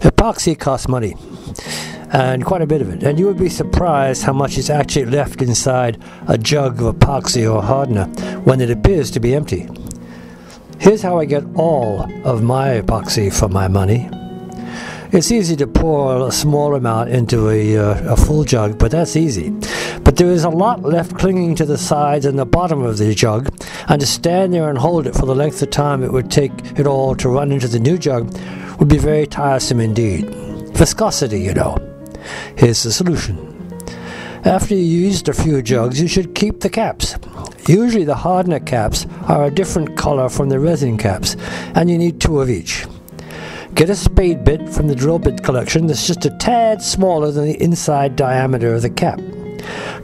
Epoxy costs money, and quite a bit of it, and you would be surprised how much is actually left inside a jug of epoxy or hardener when it appears to be empty. Here's how I get all of my epoxy for my money. It's easy to pour a small amount into a, uh, a full jug, but that's easy. But there is a lot left clinging to the sides and the bottom of the jug, and to stand there and hold it for the length of time it would take it all to run into the new jug would be very tiresome indeed. Viscosity, you know. Here's the solution. After you used a few jugs, you should keep the caps. Usually the hardener caps are a different color from the resin caps, and you need two of each. Get a spade bit from the drill bit collection that's just a tad smaller than the inside diameter of the cap.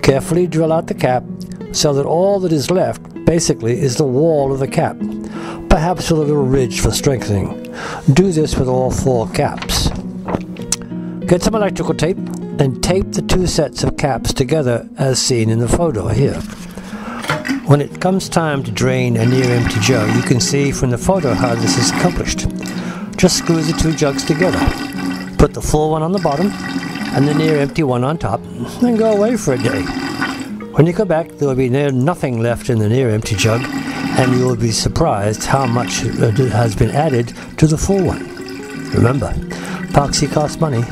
Carefully drill out the cap so that all that is left basically is the wall of the cap, perhaps with a little ridge for strengthening. Do this with all four caps. Get some electrical tape and tape the two sets of caps together as seen in the photo here. When it comes time to drain a near empty jug, you can see from the photo how this is accomplished. Just screw the two jugs together. Put the full one on the bottom and the near empty one on top, and go away for a day. When you come back, there will be near nothing left in the near empty jug, and you will be surprised how much uh, has been added to the full one. Remember, epoxy costs money.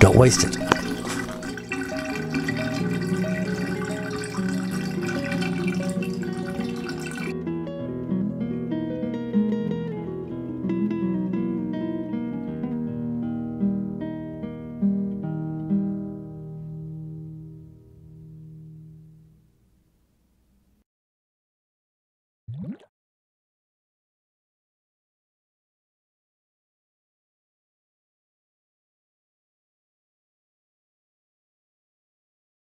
Don't waste it.